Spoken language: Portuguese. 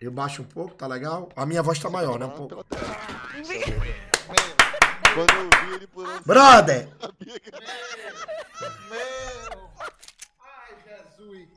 Eu baixo um pouco, tá legal? A minha voz tá maior, né? Um pouco. Quando eu vi ele por assim, Brother! Meu! Ai, Jesus!